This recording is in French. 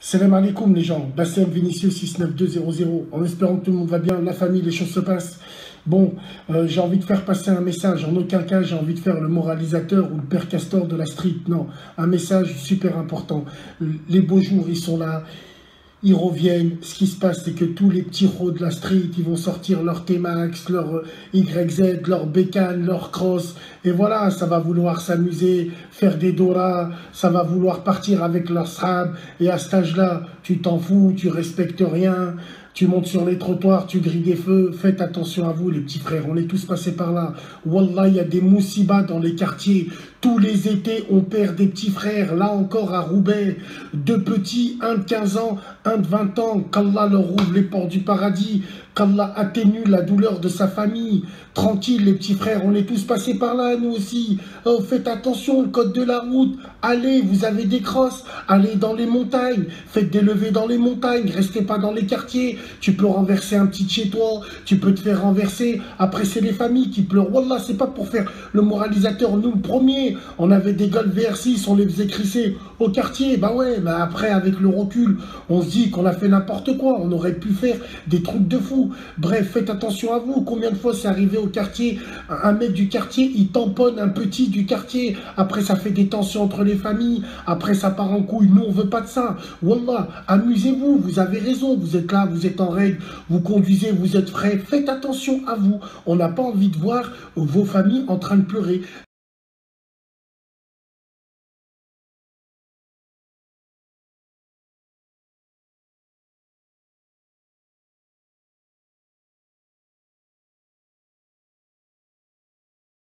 Salam alaikum les gens, Bassem Vinicius 69200, en espérant que tout le monde va bien, la famille, les choses se passent. Bon, euh, j'ai envie de faire passer un message, en aucun cas j'ai envie de faire le moralisateur ou le père castor de la street, non, un message super important. Les beaux jours, ils sont là, ils reviennent. Ce qui se passe, c'est que tous les petits rots de la street, ils vont sortir leur T-Max, leur euh, YZ, leur bécane, leur cross. Et voilà, ça va vouloir s'amuser, faire des doras, ça va vouloir partir avec leur srab. Et à cet âge-là, tu t'en fous, tu respectes rien. Tu montes sur les trottoirs, tu grilles des feux. Faites attention à vous, les petits frères. On est tous passés par là. Wallah, il y a des moussibas dans les quartiers. Tous les étés, on perd des petits frères. Là encore, à Roubaix, deux petits, un de 15 ans, un de 20 ans. Qu'Allah leur ouvre les portes du paradis. Qu'Allah atténue la douleur de sa famille. Tranquille, les petits frères, on est tous passés par là, nous aussi. Oh, faites attention, le code de la route. Allez, vous avez des crosses. Allez dans les montagnes. Faites des levées dans les montagnes. Restez pas dans les quartiers tu peux renverser un petit chez toi, tu peux te faire renverser. Après, c'est les familles qui pleurent. Wallah, c'est pas pour faire le moralisateur. Nous, le premier, on avait des gueules VR6, on les faisait crisser au quartier. Bah ouais, mais après, avec le recul, on se dit qu'on a fait n'importe quoi. On aurait pu faire des trucs de fou. Bref, faites attention à vous. Combien de fois c'est arrivé au quartier Un mec du quartier, il tamponne un petit du quartier. Après, ça fait des tensions entre les familles. Après, ça part en couille. Nous, on veut pas de ça. Wallah, amusez-vous. Vous avez raison. Vous êtes là, vous en règle, vous conduisez, vous êtes frais, faites attention à vous. On n'a pas envie de voir vos familles en train de pleurer.